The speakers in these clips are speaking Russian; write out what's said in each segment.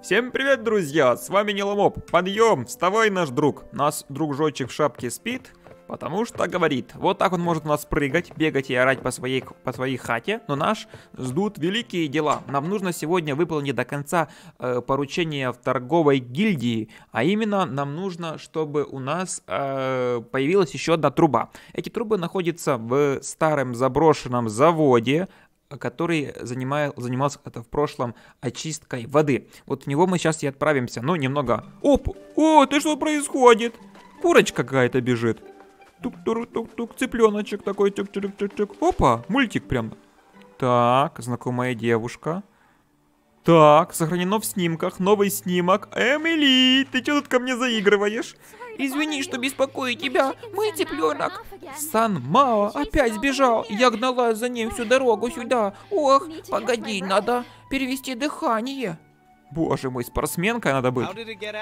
Всем привет, друзья! С вами Неломоп. Подъем, вставай, наш друг. Нас дружочек в шапке спит, потому что говорит, вот так он может у нас прыгать, бегать и орать по своей, по своей хате, но наш ждут великие дела. Нам нужно сегодня выполнить до конца э, поручение в торговой гильдии, а именно нам нужно, чтобы у нас э, появилась еще одна труба. Эти трубы находятся в старом заброшенном заводе, который занимал, занимался это в прошлом очисткой воды. Вот в него мы сейчас и отправимся, ну, немного... Оп! О, ты что происходит? Курочка какая-то бежит. Тук-тук-тук-тук, цыпленочек такой, чик-чик-чик-чик. Опа, мультик прям. Так, знакомая девушка. Так, сохранено в снимках, новый снимок. Эмили, ты что тут ко мне заигрываешь? Извини, что беспокою тебя, мой цыпленок. Сан Мао опять сбежал. Я гналась за ним всю дорогу сюда. Ох, погоди, надо перевести дыхание. Боже мой, спортсменкой надо быть.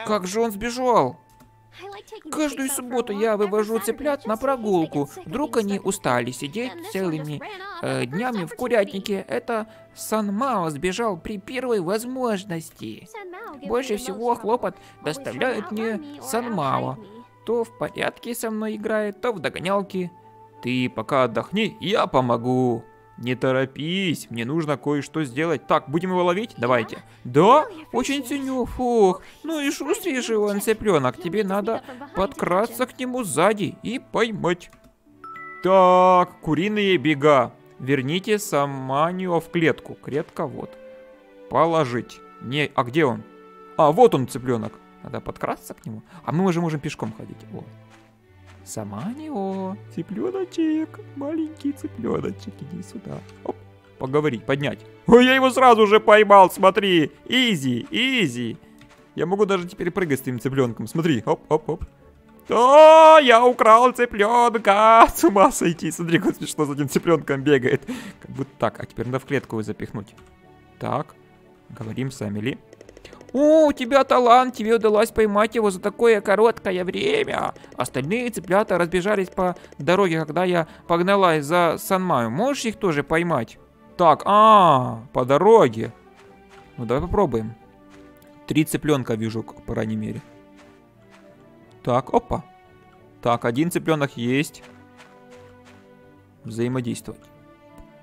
Как же он сбежал? Каждую субботу я вывожу цыплят на прогулку. Вдруг они устали сидеть целыми э, днями в курятнике. Это Сан Мао сбежал при первой возможности. Больше всего хлопот доставляет мне Сан Мао. То в порядке со мной играет, то в догонялки. Ты пока отдохни, я помогу. Не торопись, мне нужно кое-что сделать. Так, будем его ловить? Давайте. Да? Очень ценю, фух. Ну и шустрый же он, цыпленок. Тебе надо подкрасться к нему сзади и поймать. Так, куриные бега. Верните Саманию в клетку. Клетка вот. Положить. Не, а где он? А, вот он, цыпленок. Надо подкрасться к нему. А мы уже можем пешком ходить. Вот. Саманио, цыпленочек, маленький цыпленочек, иди сюда. Оп, поговорить, поднять. Ой, я его сразу же поймал, смотри. Изи, изи. Я могу даже теперь прыгать с этим цыпленком. Смотри, оп, оп, оп. О, я украл цыпленка! С ума сойти, смотри, как смешно с этим цыпленком бегает. Как будто так, а теперь надо в клетку его запихнуть. Так, говорим с Амели. О, у тебя талант, тебе удалось поймать его за такое короткое время. Остальные цыплята разбежались по дороге, когда я погналась за Санмаю. Можешь их тоже поймать? Так, а, по дороге. Ну давай попробуем. Три цыпленка вижу, по крайней мере. Так, опа. Так, один цыпленок есть. Взаимодействовать.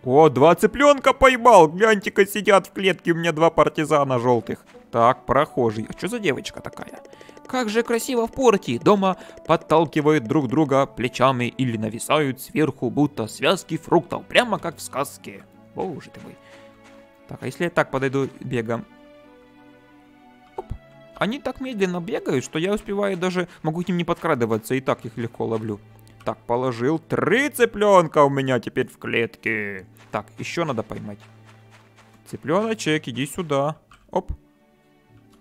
О, два цыпленка поймал! Гляньте-ка, сидят в клетке у меня два партизана желтых. Так, прохожий. А что за девочка такая? Как же красиво в порте. Дома подталкивают друг друга плечами или нависают сверху, будто связки фруктов. Прямо как в сказке. Боже ты мой. Так, а если я так подойду бегом? Оп. Они так медленно бегают, что я успеваю даже... Могу к ним не подкрадываться, и так их легко ловлю. Так, положил. Три цыпленка у меня теперь в клетке. Так, еще надо поймать. Цыпленочек, иди сюда. Оп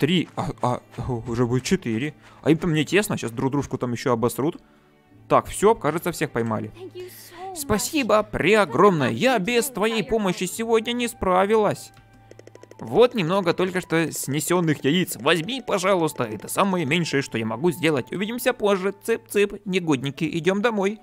три, а, а уже будет четыре. А им там не тесно, сейчас друг дружку там еще обосрут. Так, все, кажется, всех поймали. Спасибо, преогромное. Я без твоей помощи сегодня не справилась. Вот немного только что снесенных яиц. Возьми, пожалуйста, это самое меньшее, что я могу сделать. Увидимся позже. Цып-цып, негодники, идем домой.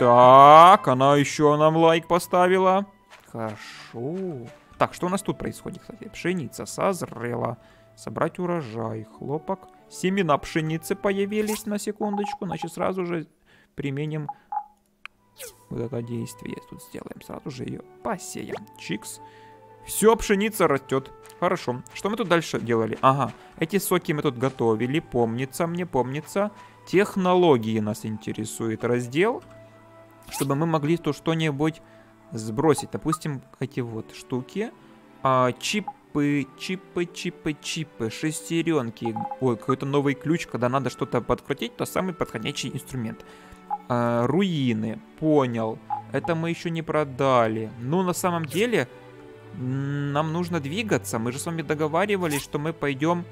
Так, она еще нам лайк поставила. Хорошо. Так, что у нас тут происходит, кстати? Пшеница созрела. Собрать урожай, хлопок. Семена пшеницы появились на секундочку. Значит, сразу же применим вот это действие. Тут сделаем сразу же ее посеем. Чикс. Все, пшеница растет. Хорошо. Что мы тут дальше делали? Ага, эти соки мы тут готовили. Помнится мне, помнится. Технологии нас интересует раздел. Чтобы мы могли то что-нибудь сбросить. Допустим, эти вот штуки. А, чип чипы, чипы, чипы, чипы, шестеренки. Ой, какой-то новый ключ, когда надо что-то подкрутить, то самый подходящий инструмент. А, руины, понял. Это мы еще не продали. Ну, на самом деле, нам нужно двигаться. Мы же с вами договаривались, что мы пойдем...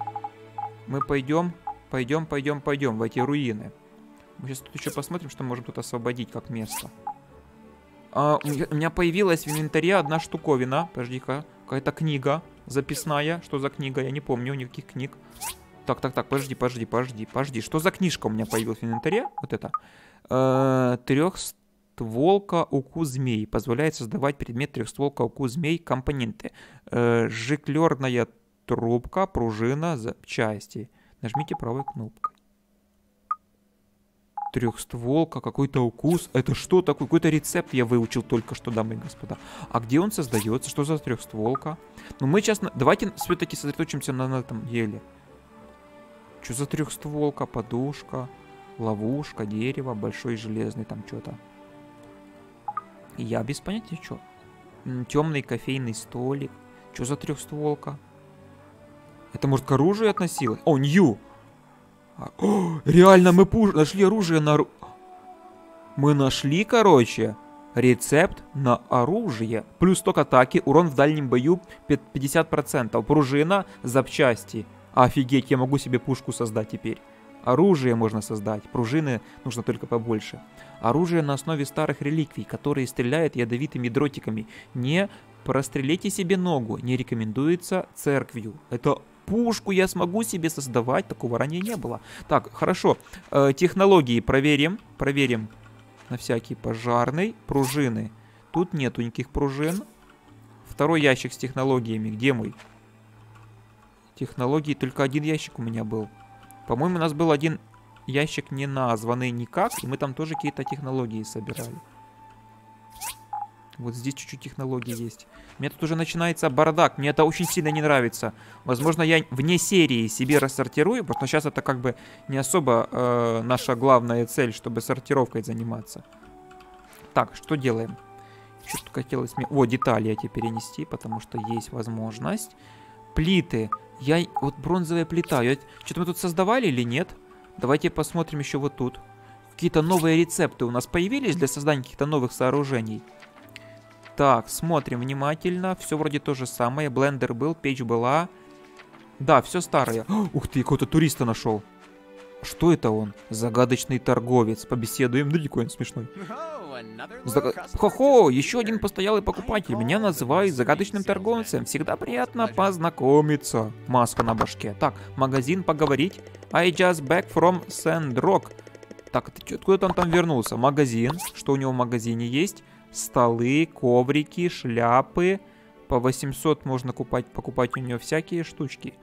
Мы пойдем, пойдем, пойдем, пойдем в эти руины. Мы сейчас тут еще посмотрим, что можем тут освободить как место. А, у меня появилась в инвентаре одна штуковина. Подожди-ка. Какая-то книга записная. Что за книга? Я не помню никаких книг. Так, так, так, подожди, подожди, подожди, подожди. Что за книжка у меня появилась в инвентаре? Вот это. Э, трехстволка укус змей. Позволяет создавать предмет трехстволка укус змей компоненты. Э, жиклерная трубка, пружина, запчасти. Нажмите правой кнопкой. Трехстволка, какой-то укус. Это что такое? Какой-то рецепт я выучил только что, дамы и господа. А где он создается? Что за трехстволка? Ну, мы сейчас... Давайте все-таки сосредоточимся на, на этом деле. Что за трехстволка? Подушка, ловушка, дерево, большой железный там что-то. Я без понятия, что. Темный кофейный столик. Что за трехстволка? Это, может, к оружию относилось? О, Нью! О, реально, мы пуш... нашли оружие на... Мы нашли, короче, рецепт на оружие. Плюс ток атаки, урон в дальнем бою 50%. Пружина, запчасти. Офигеть, я могу себе пушку создать теперь. Оружие можно создать, пружины нужно только побольше. Оружие на основе старых реликвий, которые стреляют ядовитыми дротиками. Не прострелите себе ногу, не рекомендуется церквью. Это пушку я смогу себе создавать, такого ранее не было. Так, хорошо, э, технологии проверим, проверим на всякий пожарный. Пружины. Тут нету никаких пружин. Второй ящик с технологиями, где мой? Технологии, только один ящик у меня был. По-моему, у нас был один ящик не названный никак, и мы там тоже какие-то технологии собирали. Вот здесь чуть-чуть технологий есть. Мне тут уже начинается бардак. Мне это очень сильно не нравится. Возможно, я вне серии себе рассортирую, потому что сейчас это как бы не особо э, наша главная цель, чтобы сортировкой заниматься. Так, что делаем? Что-то хотелось мне... О, детали эти перенести, потому что есть возможность. Плиты. Я... Вот бронзовая плита. Я... Что-то мы тут создавали или нет? Давайте посмотрим еще вот тут. Какие-то новые рецепты у нас появились для создания каких-то новых сооружений. Так, смотрим внимательно. Все вроде то же самое. Блендер был, печь была. Да, все старое. Ух ты, какого-то туриста нашел. Что это он? Загадочный торговец. Побеседуем. Ну, какой он смешной. Заг... Хо-хо, еще один постоялый покупатель. Меня называют загадочным торговцем. Всегда приятно познакомиться. Маска на башке. Так, магазин поговорить. I just back from Sandrock. Так, ты откуда там там вернулся? Магазин. Что у него в магазине есть? Столы, коврики, шляпы. По 800 можно купать, покупать у нее всякие штучки.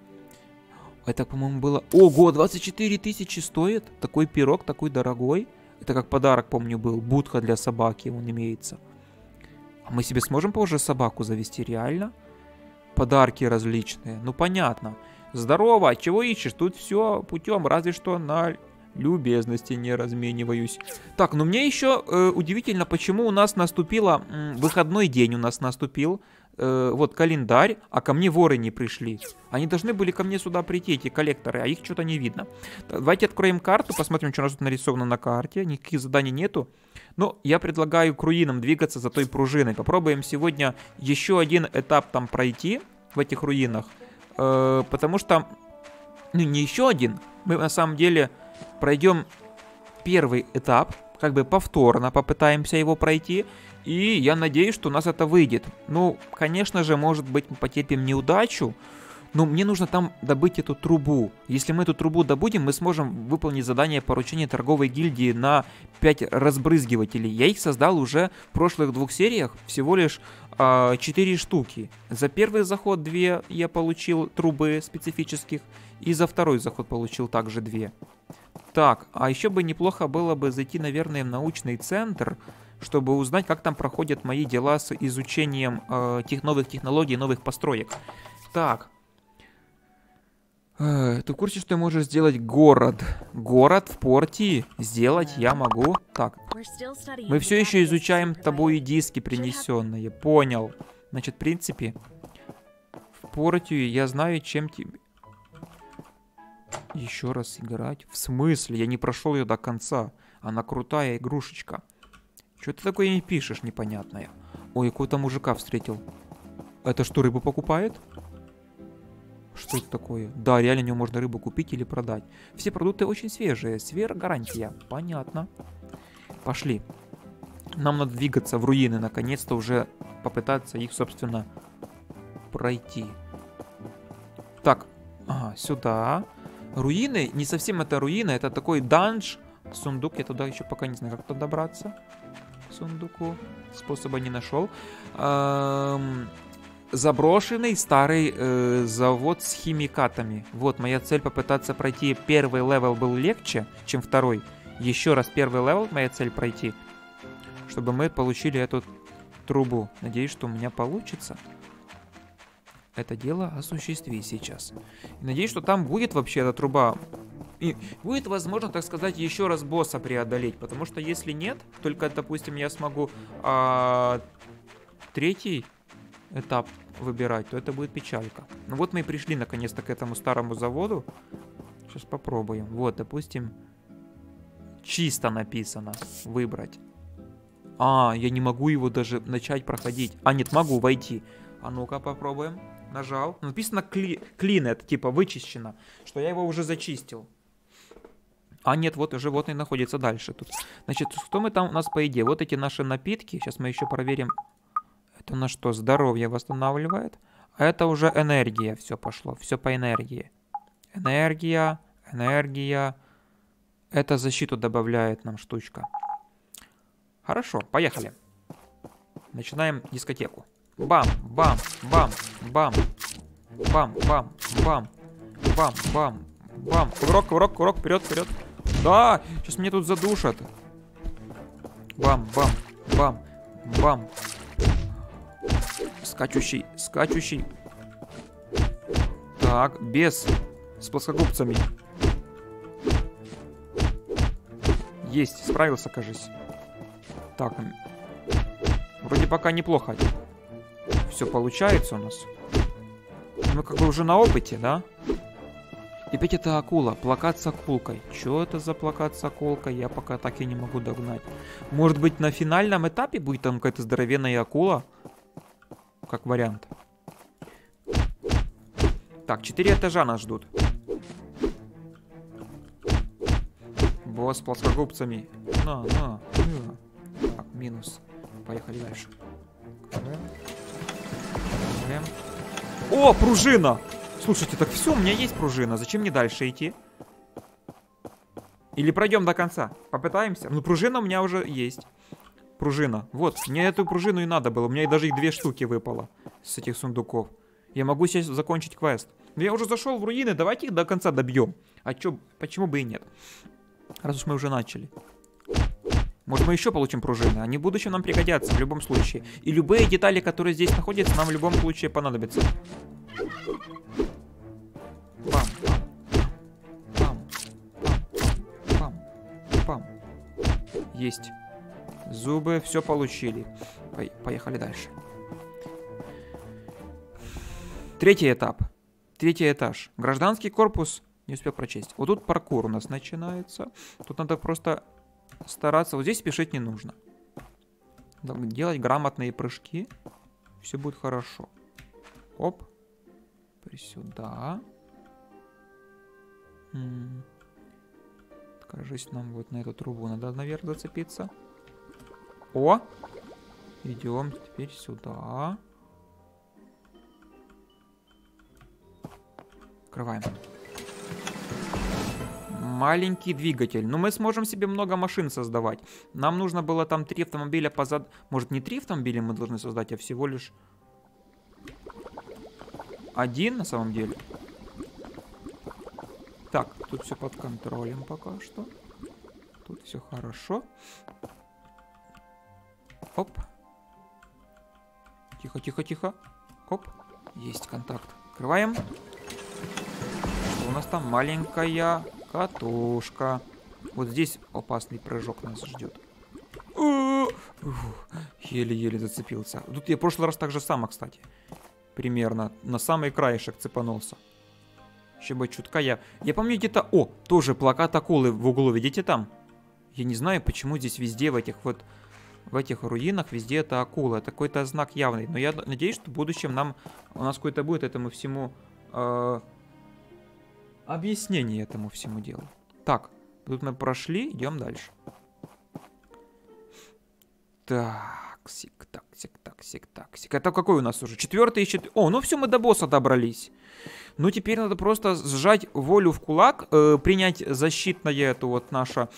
Это, по-моему, было... Ого, 24 тысячи стоит? Такой пирог, такой дорогой. Это как подарок, помню, был. Будка для собаки, он имеется. А мы себе сможем позже собаку завести, реально? Подарки различные. Ну, понятно. Здорово, чего ищешь? Тут все путем, разве что на любезности не размениваюсь. Так, ну мне еще э, удивительно, почему у нас наступило... Э, выходной день у нас наступил. Э, вот календарь, а ко мне воры не пришли. Они должны были ко мне сюда прийти, эти коллекторы, а их что-то не видно. Давайте откроем карту, посмотрим, что у нас тут нарисовано на карте. Никаких заданий нету. Ну, я предлагаю к руинам двигаться за той пружиной. Попробуем сегодня еще один этап там пройти в этих руинах. Э, потому что... Ну, не еще один. Мы на самом деле пройдем первый этап, как бы повторно попытаемся его пройти, и я надеюсь, что у нас это выйдет. Ну, конечно же, может быть, мы потерпим неудачу, но мне нужно там добыть эту трубу. Если мы эту трубу добудем, мы сможем выполнить задание поручения торговой гильдии на 5 разбрызгивателей. Я их создал уже в прошлых двух сериях, всего лишь э, а, 4 штуки. За первый заход 2 я получил трубы специфических, и за второй заход получил также 2. Так, а еще бы неплохо было бы зайти, наверное, в научный центр, чтобы узнать, как там проходят мои дела с изучением э, тех новых технологий, новых построек. Так. Э, ты в курсе, что ты можешь сделать город? Город в порте сделать я могу. Так. Мы все еще изучаем тобой диски принесенные. Понял. Значит, в принципе, в порте я знаю, чем тебе... Еще раз играть? В смысле? Я не прошел ее до конца. Она крутая игрушечка. Что ты такое не пишешь непонятное? Ой, какого-то мужика встретил. Это что, рыбу покупает? Что это такое? Да, реально у него можно рыбу купить или продать. Все продукты очень свежие. Сверх гарантия. Понятно. Пошли. Нам надо двигаться в руины. Наконец-то уже попытаться их, собственно, пройти. Так. Ага, сюда. Руины, не совсем это руина, это такой данж, сундук. Я туда еще пока не знаю, как туда добраться. К сундуку. Способа не нашел. Эм, заброшенный старый э, завод с химикатами. Вот, моя цель попытаться пройти первый level был легче, чем второй. Еще раз первый level, моя цель пройти, чтобы мы получили эту трубу. Надеюсь, что у меня получится это дело осуществить сейчас. И надеюсь, что там будет вообще эта труба. И будет возможно, так сказать, еще раз босса преодолеть. Потому что если нет, только, допустим, я смогу а, третий этап выбирать, то это будет печалька. Ну вот мы и пришли наконец-то к этому старому заводу. Сейчас попробуем. Вот, допустим, чисто написано выбрать. А, я не могу его даже начать проходить. А, нет, могу войти. А ну-ка попробуем нажал. Написано кли, clean, это типа вычищено, что я его уже зачистил. А нет, вот животное находится дальше тут. Значит, что мы там у нас по идее? Вот эти наши напитки. Сейчас мы еще проверим. Это на что? Здоровье восстанавливает. А это уже энергия. Все пошло. Все по энергии. Энергия, энергия. Это защиту добавляет нам штучка. Хорошо, поехали. Начинаем дискотеку. Бам, бам, бам, бам. Бам, бам, бам. Бам, бам, бам. Кувырок, кувырок, кувырок, вперед, вперед. Да, сейчас мне тут задушат. Бам, бам, бам, бам. Скачущий, скачущий. Так, без. С плоскогубцами. Есть, справился, кажись. Так, вроде пока неплохо все получается у нас. Мы как бы уже на опыте, да? Опять это акула, плакат с акулкой. Что это за плакат с акулкой, я пока так и не могу догнать. Может быть на финальном этапе будет там какая-то здоровенная акула? Как вариант. Так, четыре этажа нас ждут. Босс с плоскогубцами. На, на, на. Так, минус. Поехали дальше. Прям. О, пружина! Слушайте, так все, у меня есть пружина. Зачем мне дальше идти? Или пройдем до конца? Попытаемся? Ну, пружина у меня уже есть. Пружина. Вот, мне эту пружину и надо было. У меня и даже их две штуки выпало с этих сундуков. Я могу сейчас закончить квест. Но я уже зашел в руины, давайте их до конца добьем. А чё, почему бы и нет? Раз уж мы уже начали. Может, мы еще получим пружины. Они в будущем нам пригодятся в любом случае. И любые детали, которые здесь находятся, нам в любом случае понадобятся. Бам, бам, бам, бам. Есть. Зубы, все получили. Поехали дальше. Третий этап. Третий этаж. Гражданский корпус. Не успел прочесть. Вот тут паркур у нас начинается. Тут надо просто стараться. Вот здесь спешить не нужно. Делать грамотные прыжки. Все будет хорошо. Оп. Сюда. Кажись, нам будет на эту трубу надо наверх зацепиться. О! Идем теперь сюда. Открываем маленький двигатель. Но мы сможем себе много машин создавать. Нам нужно было там три автомобиля позад... Может, не три автомобиля мы должны создать, а всего лишь... Один на самом деле. Так, тут все под контролем пока что. Тут все хорошо. Оп. Тихо, тихо, тихо. Оп. Есть контакт. Открываем. Что у нас там? Маленькая Катушка. Вот здесь опасный прыжок нас ждет. Еле-еле зацепился. Тут я в прошлый раз так же само, кстати. Примерно. На самый краешек цепанулся. Еще бы чутка я... Я помню где-то... О, тоже плакат акулы в углу. Видите там? Я не знаю, почему здесь везде в этих вот... В этих руинах везде это акула. Это какой-то знак явный. Но я надеюсь, что в будущем нам... У нас какой-то будет этому всему... Э объяснение этому всему делу. Так, тут мы прошли, идем дальше. Так, так, сик, так, сик, так, сик. Это какой у нас уже? Четвертый и четвертый. О, ну все, мы до босса добрались. Ну, теперь надо просто сжать волю в кулак, э, принять защитное это вот наше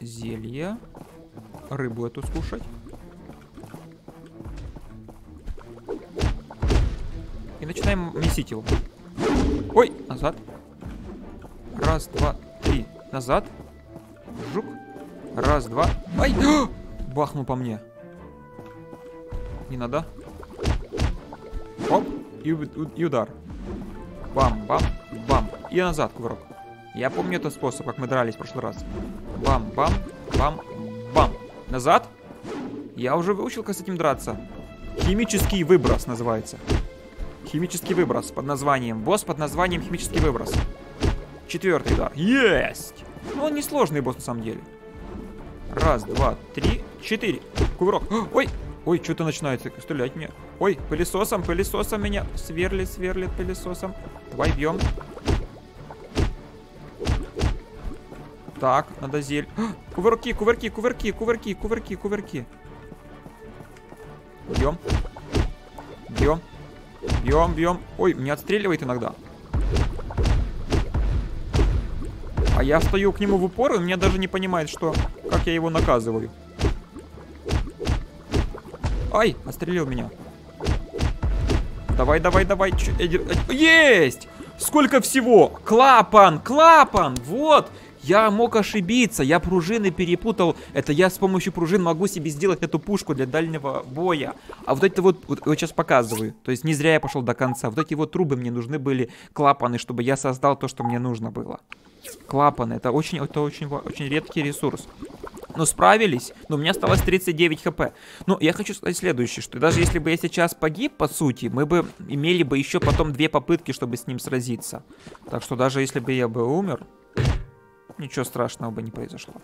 зелье. Рыбу эту скушать. и начинаем месить его. Ой, назад. Раз, два, три. Назад. Жук. Раз, два. Ай! Бахнул по мне. Не надо. Оп. И, и удар. Бам, бам, бам. И назад кувырок. Я помню этот способ, как мы дрались в прошлый раз. Бам, бам, бам, бам. Назад. Я уже выучил, как с этим драться. Химический выброс называется. Химический выброс под названием. Босс под названием химический выброс. Четвертый удар. Есть! Ну, он несложный босс на самом деле. Раз, два, три, четыре. Кувырок. Ой! Ой, что-то начинается стрелять мне. Ой, пылесосом, пылесосом меня сверлит, сверлит пылесосом. Давай бьем. Так, надо зель. Кувырки, кувырки, кувырки, кувырки, кувырки, кувырки. Бьем. Бьем. Бьем, бьем. Ой, меня отстреливает иногда. А я стою к нему в упор, и меня даже не понимает, что... Как я его наказываю. Ай, отстрелил меня. Давай, давай, давай. Есть! Сколько всего? Клапан, клапан, вот. Я мог ошибиться, я пружины перепутал. Это я с помощью пружин могу себе сделать эту пушку для дальнего боя. А вот это вот, вот, вот сейчас показываю. То есть не зря я пошел до конца. Вот эти вот трубы мне нужны были, клапаны, чтобы я создал то, что мне нужно было. Клапаны, это очень, это очень, очень редкий ресурс. Ну, справились. Но у меня осталось 39 хп. Ну, я хочу сказать следующее, что даже если бы я сейчас погиб, по сути, мы бы имели бы еще потом две попытки, чтобы с ним сразиться. Так что даже если бы я бы умер, ничего страшного бы не произошло.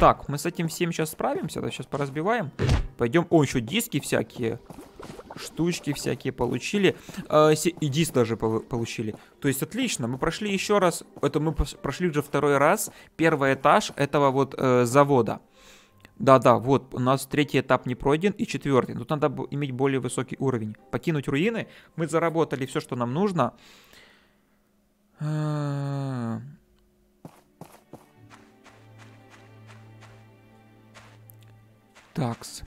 Так, мы с этим всем сейчас справимся, да, сейчас поразбиваем. Пойдем, о, еще диски всякие, штучки всякие получили. Э, и диск даже получили. То есть отлично, мы прошли еще раз, это мы прошли уже второй раз, первый этаж этого вот э, завода. Да-да, вот, у нас третий этап не пройден и четвертый. Тут надо иметь более высокий уровень. Покинуть руины. Мы заработали все, что нам нужно. Такс.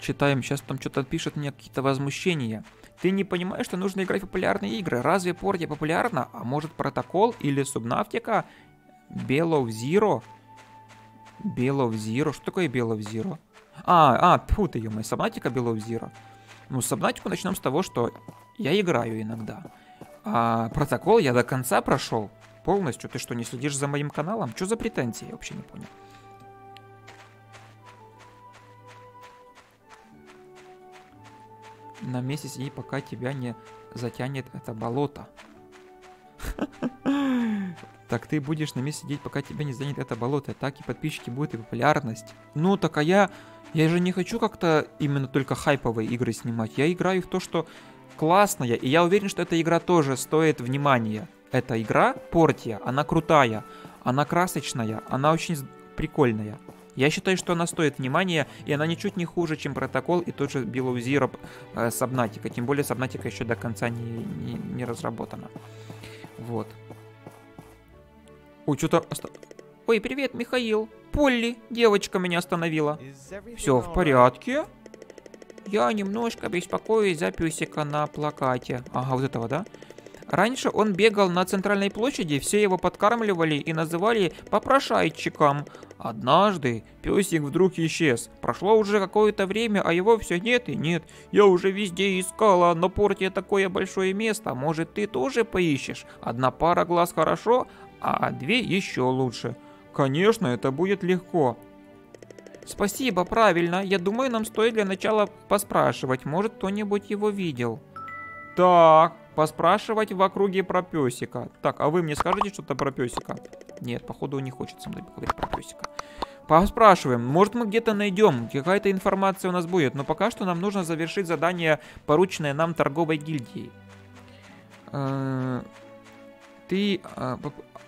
Читаем, сейчас там что-то пишет мне какие-то возмущения. Ты не понимаешь, что нужно играть в популярные игры. Разве Портия популярна? А может Протокол или Субнавтика? Below Zero? Below Zero? Что такое Below Zero? А, а, тьфу ты, ё Сабнатика Below Zero. Ну, Сабнатику начнем с того, что я играю иногда. А протокол я до конца прошел полностью. Ты что, не следишь за моим каналом? Что за претензии? Я вообще не понял. На месте сиди, пока тебя не затянет это болото. Так ты будешь на месте сидеть, пока тебя не затянет это болото. Так и подписчики будут и популярность. Ну, так а я... Я же не хочу как-то именно только хайповые игры снимать. Я играю в то, что классная. И я уверен, что эта игра тоже стоит внимания. Эта игра, Портия, она крутая. Она красочная. Она очень прикольная. Я считаю, что она стоит внимания, и она ничуть не хуже, чем протокол и тот же Below Zero э, Subnautica. Тем более Subnautica еще до конца не, не, не разработана. Вот. Ой, что-то... Ой, привет, Михаил. Полли, девочка меня остановила. Все в порядке? Я немножко беспокоюсь за песика на плакате. Ага, вот этого, да? Раньше он бегал на центральной площади, все его подкармливали и называли попрошайчиком. Однажды песик вдруг исчез. Прошло уже какое-то время, а его все нет и нет. Я уже везде искала, но порте такое большое место. Может, ты тоже поищешь? Одна пара глаз хорошо, а две еще лучше. Конечно, это будет легко. Спасибо, правильно. Я думаю, нам стоит для начала поспрашивать. Может, кто-нибудь его видел. Так, поспрашивать в округе про песика. Так, а вы мне скажете что-то про песика? Нет, походу не хочет со мной поговорить про песика. Поспрашиваем. Может мы где-то найдем, какая-то информация у нас будет. Но пока что нам нужно завершить задание, порученное нам торговой гильдией. Э, ты... А,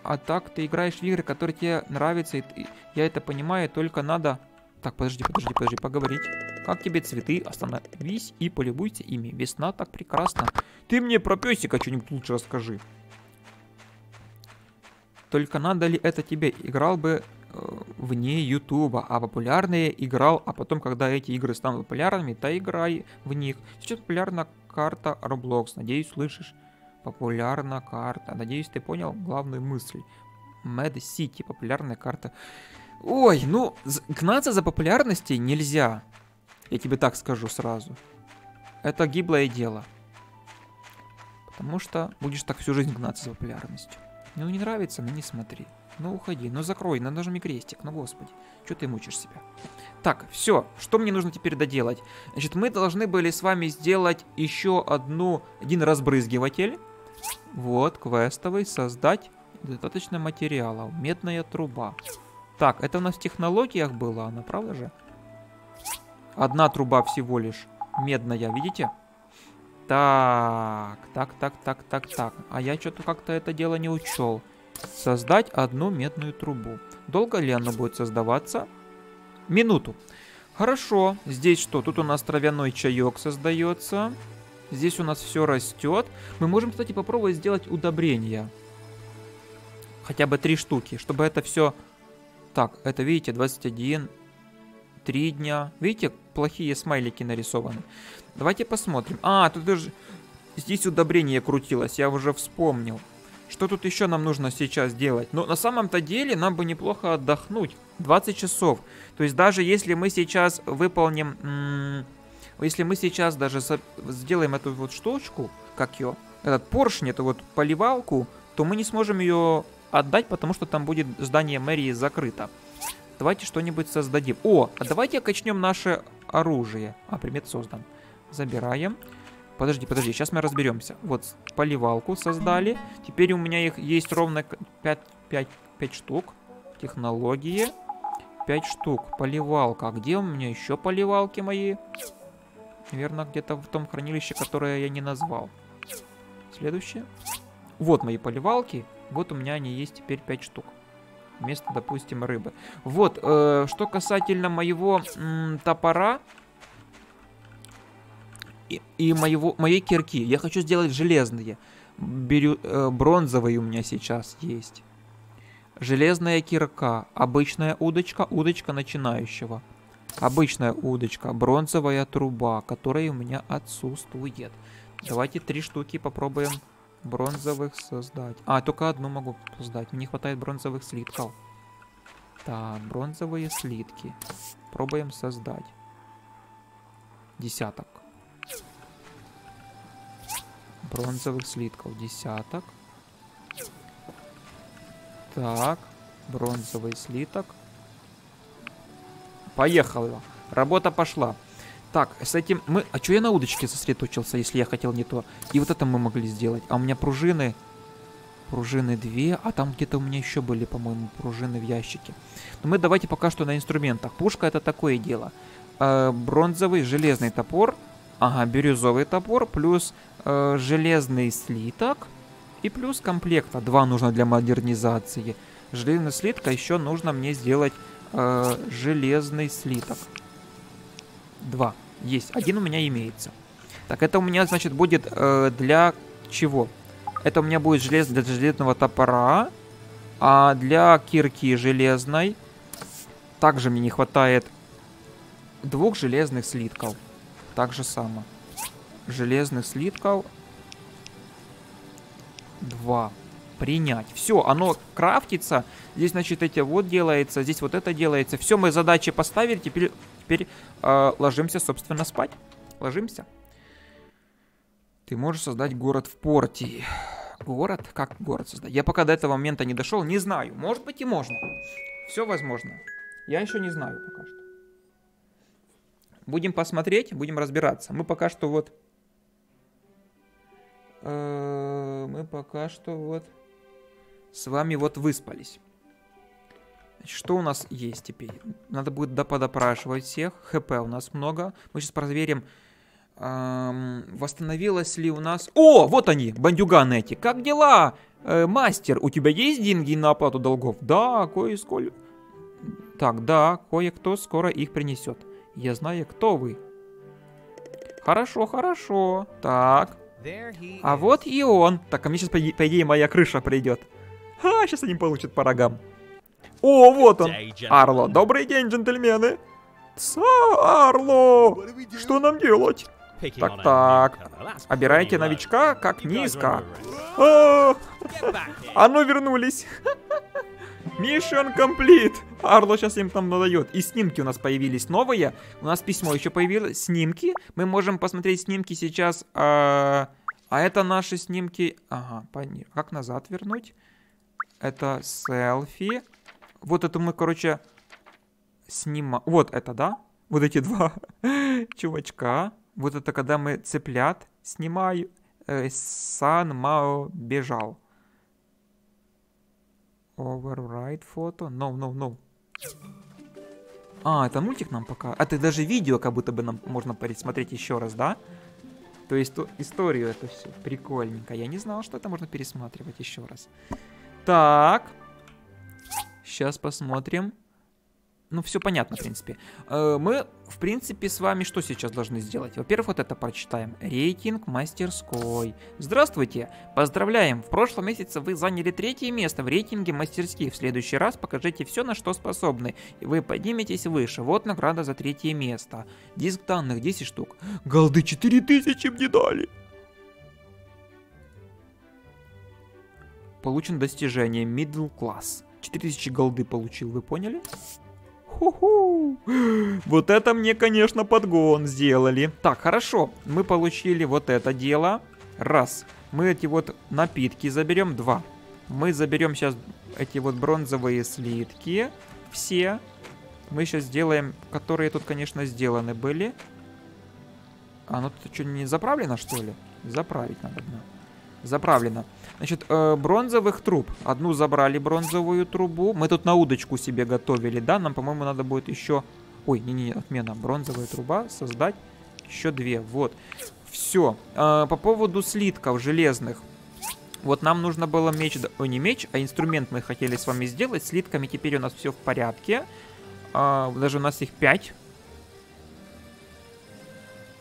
а так, ты играешь в игры, которые тебе нравятся, и я это понимаю, только надо... Так, подожди, подожди, подожди, поговорить. Как тебе цветы? Остановись и полюбуйся ими. Весна так прекрасна. Ты мне про песика что-нибудь лучше расскажи. Только надо ли это тебе? Играл бы э, вне Ютуба, а популярные играл, а потом, когда эти игры станут популярными, то играй в них. Сейчас популярна карта Roblox. Надеюсь, слышишь. Популярна карта. Надеюсь, ты понял главную мысль. Mad City, популярная карта. Ой, ну, гнаться за популярностью нельзя. Я тебе так скажу сразу. Это гиблое дело. Потому что будешь так всю жизнь гнаться за популярностью. Ну, не нравится, ну не смотри. Ну, уходи, ну закрой, ну нажми крестик, ну господи. Что ты мучишь себя? Так, все, что мне нужно теперь доделать? Значит, мы должны были с вами сделать еще одну, один разбрызгиватель. Вот, квестовый, создать достаточно материалов. Медная труба. Так, это у нас в технологиях было, она, правда же? Одна труба всего лишь. Медная, видите? Так, так, так, так, так, так. А я что-то как-то это дело не учел. Создать одну медную трубу. Долго ли оно будет создаваться? Минуту. Хорошо. Здесь что? Тут у нас травяной чаек создается. Здесь у нас все растет. Мы можем, кстати, попробовать сделать удобрения. Хотя бы три штуки, чтобы это все... Так, это, видите, 21, 3 дня. Видите, плохие смайлики нарисованы. Давайте посмотрим. А, тут даже... Здесь удобрение крутилось, я уже вспомнил. Что тут еще нам нужно сейчас делать? Ну, на самом-то деле, нам бы неплохо отдохнуть. 20 часов. То есть, даже если мы сейчас выполним... Если мы сейчас даже сделаем эту вот штучку, как ее, этот поршень, эту вот поливалку, то мы не сможем ее отдать, потому что там будет здание мэрии закрыто. Давайте что-нибудь создадим. О, а давайте качнем наше оружие. А, предмет создан. Забираем. Подожди, подожди, сейчас мы разберемся. Вот, поливалку создали. Теперь у меня их есть ровно 5, 5, 5 штук. Технологии. 5 штук. Поливалка. А где у меня еще поливалки мои? Наверное, где-то в том хранилище, которое я не назвал. Следующее. Вот мои поливалки. Вот у меня они есть теперь 5 штук. Вместо, допустим, рыбы. Вот, э, что касательно моего топора и, и моего, моей кирки. Я хочу сделать железные. Беру, э, бронзовые у меня сейчас есть. Железная кирка, обычная удочка, удочка начинающего. Обычная удочка, бронзовая труба, которая у меня отсутствует. Давайте три штуки попробуем бронзовых создать. А, только одну могу создать. Не хватает бронзовых слитков. Так, бронзовые слитки. Пробуем создать. Десяток бронзовых слитков десяток. Так, бронзовый слиток. Поехала. Работа пошла. Так, с этим мы... А что я на удочке сосредоточился, если я хотел не то? И вот это мы могли сделать. А у меня пружины... Пружины две, а там где-то у меня еще были, по-моему, пружины в ящике. Но мы давайте пока что на инструментах. Пушка это такое дело. Э, бронзовый железный топор Ага, бирюзовый топор плюс э, железный слиток и плюс комплекта. Два нужно для модернизации. Железный слитка еще нужно мне сделать э, железный слиток. Два. Есть. Один у меня имеется. Так, это у меня, значит, будет э, для чего? Это у меня будет желез для железного топора. А для кирки железной также мне не хватает двух железных слитков так же само. Железных слитков. Два. Принять. Все, оно крафтится. Здесь, значит, эти вот делается. Здесь вот это делается. Все, мы задачи поставили. Теперь, теперь э, ложимся, собственно, спать. Ложимся. Ты можешь создать город в порте. Город? Как город создать? Я пока до этого момента не дошел, не знаю. Может быть и можно. Все возможно. Я еще не знаю пока что. Будем посмотреть, будем разбираться. Мы пока что вот... Э, мы пока что вот с вами вот выспались. Значит, что у нас есть теперь? Надо будет доподопрашивать всех. ХП у нас много. Мы сейчас проверим, эм, восстановилось ли у нас... О, вот они, бандюганы эти. Как дела, э, мастер? У тебя есть деньги на оплату долгов? Да, кое-сколько. Так, да, кое-кто скоро их принесет. Я знаю, кто вы. Хорошо, хорошо. Так. А вот и он. Так, а мне сейчас, по, по идее, моя крыша придет. Ха, сейчас они получат по рогам. О, вот он. Арло. Добрый день, джентльмены. Са, Арло. Что нам делать? Так, так. Обирайте новичка как низко. О, а ну вернулись. Mission complete. Арло сейчас им там надает. И снимки у нас появились новые. У нас письмо еще появилось. Снимки. Мы можем посмотреть снимки сейчас. А, а это наши снимки. Ага, понял. Как назад вернуть? Это селфи. Вот это мы, короче, снимаем. Вот это, да? Вот эти два чувачка. Вот это когда мы цыплят снимаем. Э, Сан Мао бежал. Override фото. No, no, no. А, это мультик нам пока. А ты даже видео как будто бы нам можно пересмотреть еще раз, да? То есть то, историю это все прикольненько. Я не знал, что это можно пересматривать еще раз. Так. Сейчас посмотрим ну, все понятно, в принципе. Э, мы, в принципе, с вами что сейчас должны сделать? Во-первых, вот это прочитаем. Рейтинг мастерской. Здравствуйте! Поздравляем! В прошлом месяце вы заняли третье место в рейтинге мастерских. В следующий раз покажите все, на что способны. И вы подниметесь выше. Вот награда за третье место. Диск данных 10 штук. Голды 4000 мне дали! Получен достижение Middle Class. 4000 голды получил, вы поняли? Ху-ху. Вот это мне, конечно, подгон сделали. Так, хорошо. Мы получили вот это дело. Раз. Мы эти вот напитки заберем. Два. Мы заберем сейчас эти вот бронзовые слитки. Все. Мы сейчас сделаем, которые тут, конечно, сделаны были. А, ну тут что, не заправлено, что ли? Заправить надо. Заправлено. Значит, э, бронзовых труб. Одну забрали бронзовую трубу. Мы тут на удочку себе готовили, да? Нам, по-моему, надо будет еще... Ой, не-не, отмена. Бронзовая труба создать. Еще две. Вот. Все. Э, по поводу слитков железных. Вот нам нужно было меч... Ой, не меч, а инструмент мы хотели с вами сделать. Слитками теперь у нас все в порядке. Э, даже у нас их пять.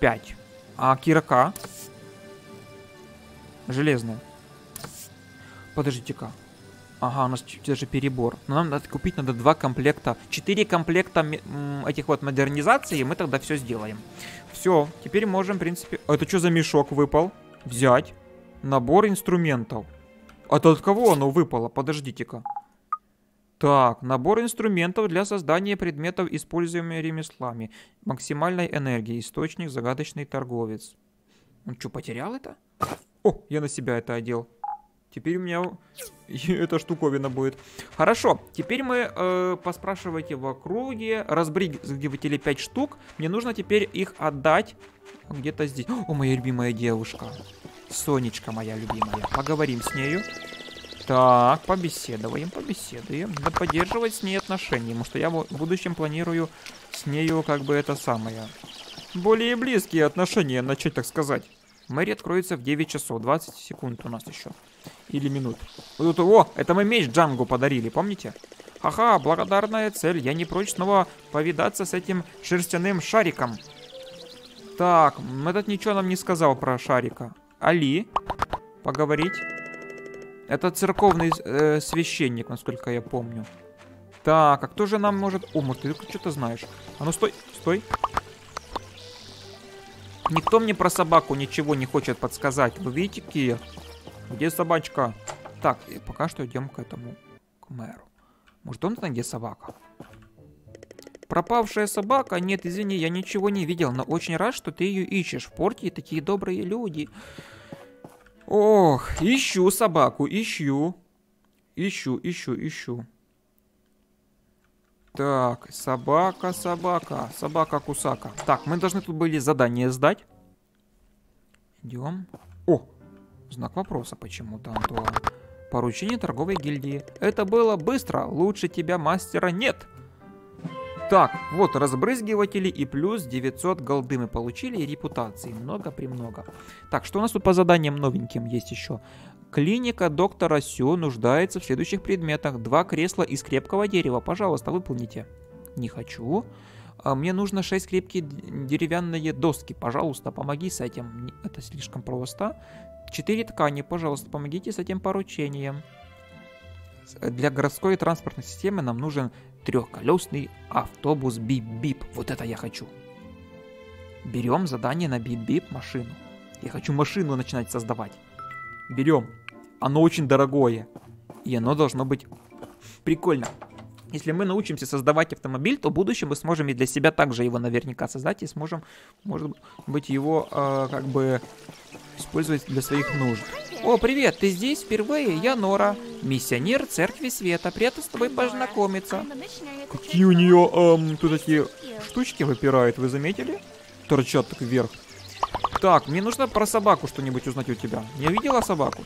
Пять. А кирка? Железная. Подождите-ка. Ага, у нас даже перебор. Но нам надо купить надо два комплекта. Четыре комплекта этих вот модернизаций, и мы тогда все сделаем. Все, теперь можем, в принципе... А это что за мешок выпал? Взять. Набор инструментов. А то от кого оно выпало? Подождите-ка. Так, набор инструментов для создания предметов, используемыми ремеслами. Максимальной энергии. Источник, загадочный торговец. Он что, потерял это? О, я на себя это одел. Теперь у меня эта штуковина будет. Хорошо, теперь мы э, поспрашивайте в округе. Разбрызгиватели 5 штук. Мне нужно теперь их отдать где-то здесь. О, моя любимая девушка. Сонечка моя любимая. Поговорим с нею. Так, побеседуем, побеседуем. Надо поддерживать с ней отношения, потому что я в будущем планирую с нею как бы это самое. Более близкие отношения начать, так сказать. Мэри откроется в 9 часов. 20 секунд у нас еще. Или минут. Вот тут, о, это мы меч Джангу подарили, помните? Ха-ха, благодарная цель. Я не прочь снова повидаться с этим шерстяным шариком. Так, этот ничего нам не сказал про шарика. Али, поговорить. Это церковный э, священник, насколько я помню. Так, а кто же нам может... О, может, ты что-то знаешь. А ну, стой, стой. Никто мне про собаку ничего не хочет подсказать. Вы видите, какие? Где собачка? Так, пока что идем к этому, к мэру. Может, он знает, где собака? Пропавшая собака? Нет, извини, я ничего не видел, но очень рад, что ты ее ищешь. В порте такие добрые люди. Ох, ищу собаку, ищу. Ищу, ищу, ищу. Так, собака, собака, собака-кусака. Так, мы должны тут были задание сдать. Идем. О, знак вопроса почему-то, Антуан. Поручение торговой гильдии. Это было быстро, лучше тебя мастера нет. Так, вот разбрызгиватели и плюс 900 голды мы получили и репутации. Много-премного. Так, что у нас тут по заданиям новеньким есть еще? Клиника доктора Сю нуждается в следующих предметах. Два кресла из крепкого дерева. Пожалуйста, выполните. Не хочу. А, мне нужно 6 крепкие деревянные доски. Пожалуйста, помоги с этим. Это слишком просто. 4 ткани. Пожалуйста, помогите с этим поручением. Для городской транспортной системы нам нужен трехколесный автобус Бип-Бип. Вот это я хочу. Берем задание на бип-бип машину. Я хочу машину начинать создавать. Берем. Оно очень дорогое. И оно должно быть прикольно. Если мы научимся создавать автомобиль, то в будущем мы сможем и для себя также его наверняка создать и сможем, может быть, его э, как бы использовать для своих нужд. О, привет, ты здесь впервые? Я Нора, миссионер Церкви Света. Приятно с тобой познакомиться. Какие у нее эм, тут такие штучки выпирают, вы заметили? Торчат так вверх. Так, мне нужно про собаку что-нибудь узнать у тебя. Не видела собаку?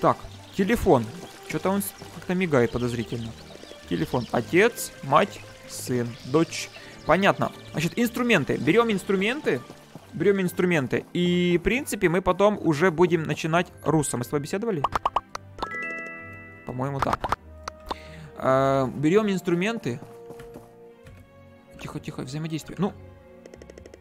Так, телефон. Что-то он как-то мигает подозрительно. Телефон. Отец, мать, сын, дочь. Понятно. Значит, инструменты. Берем инструменты. Берем инструменты. И, в принципе, мы потом уже будем начинать... Руссо, мы с тобой беседовали? По-моему, да. А, берем инструменты. Тихо-тихо, взаимодействие. Ну,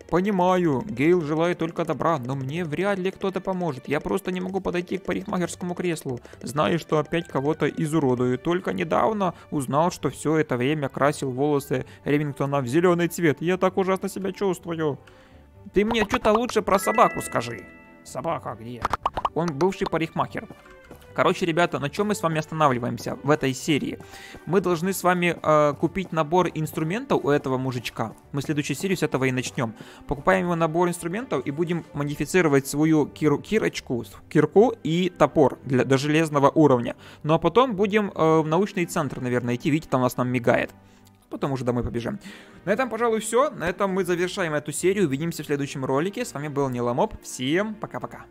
Понимаю, Гейл желает только добра, но мне вряд ли кто-то поможет. Я просто не могу подойти к парикмахерскому креслу, зная, что опять кого-то изуродую. Только недавно узнал, что все это время красил волосы Ремингтона в зеленый цвет. Я так ужасно себя чувствую. Ты мне что-то лучше про собаку скажи. Собака где? Он бывший парикмахер. Короче, ребята, на чем мы с вами останавливаемся в этой серии? Мы должны с вами э, купить набор инструментов у этого мужичка. Мы следующую серию с этого и начнем. Покупаем его набор инструментов и будем модифицировать свою кир кирочку, кирку и топор для, до железного уровня. Ну а потом будем э, в научный центр, наверное, идти. Видите, там у нас нам мигает. Потом уже домой побежим. На этом, пожалуй, все. На этом мы завершаем эту серию. Увидимся в следующем ролике. С вами был Ниломоб. Всем пока-пока.